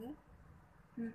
嗯，嗯。